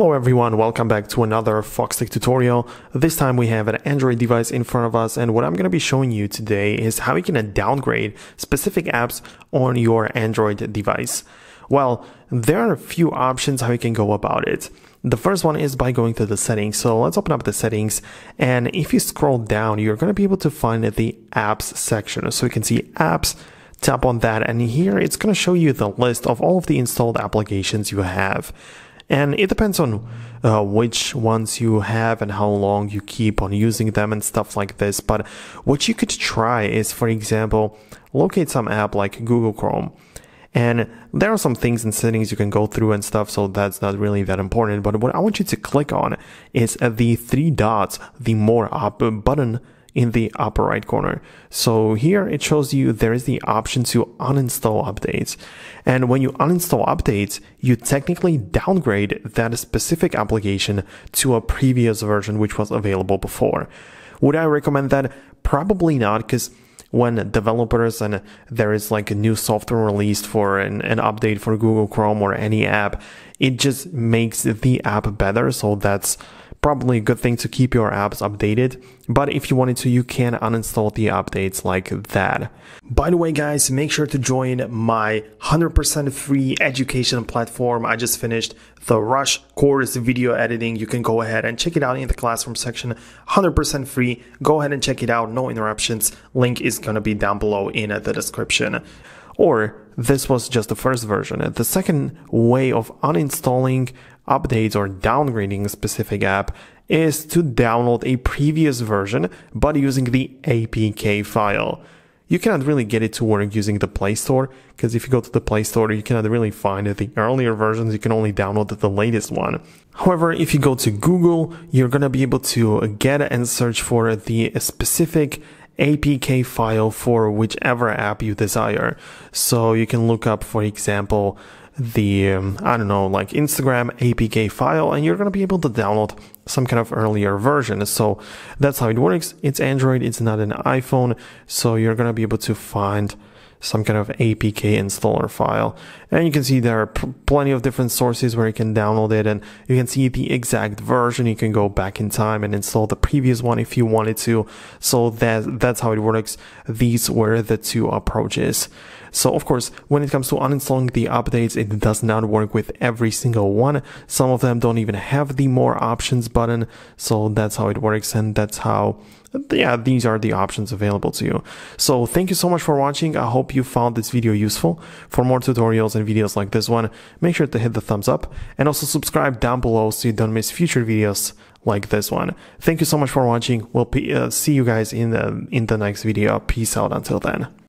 Hello everyone, welcome back to another Foxtecc tutorial. This time we have an Android device in front of us and what I'm going to be showing you today is how you can downgrade specific apps on your Android device. Well, there are a few options how you can go about it. The first one is by going to the settings. So let's open up the settings. And if you scroll down, you're going to be able to find the apps section. So you can see apps, tap on that. And here it's going to show you the list of all of the installed applications you have. And it depends on uh, which ones you have and how long you keep on using them and stuff like this. But what you could try is, for example, locate some app like Google Chrome. And there are some things and settings you can go through and stuff, so that's not really that important. But what I want you to click on is the three dots, the more up button in the upper right corner. So here it shows you there is the option to uninstall updates. And when you uninstall updates, you technically downgrade that specific application to a previous version which was available before. Would I recommend that? Probably not because when developers and there is like a new software released for an, an update for Google Chrome or any app, it just makes the app better. So that's probably a good thing to keep your apps updated. But if you wanted to, you can uninstall the updates like that. By the way, guys, make sure to join my 100% free education platform. I just finished the Rush course video editing. You can go ahead and check it out in the classroom section. 100% free. Go ahead and check it out. No interruptions. Link is going to be down below in the description. Or this was just the first version. The second way of uninstalling updates or downgrading a specific app is to download a previous version but using the APK file. You cannot really get it to work using the Play Store because if you go to the Play Store, you cannot really find the earlier versions. You can only download the latest one. However, if you go to Google, you're going to be able to get and search for the specific APK file for whichever app you desire. So you can look up, for example, the, um, I don't know, like Instagram APK file, and you're going to be able to download some kind of earlier version. So that's how it works. It's Android, it's not an iPhone. So you're going to be able to find some kind of APK installer file. And you can see there are plenty of different sources where you can download it and you can see the exact version. You can go back in time and install the previous one if you wanted to. So that, that's how it works. These were the two approaches. So of course, when it comes to uninstalling the updates, it does not work with every single one. Some of them don't even have the more options button. So that's how it works. And that's how yeah, these are the options available to you. So thank you so much for watching. I hope you found this video useful. For more tutorials and videos like this one, make sure to hit the thumbs up and also subscribe down below so you don't miss future videos like this one. Thank you so much for watching. We'll uh, see you guys in the, in the next video. Peace out until then.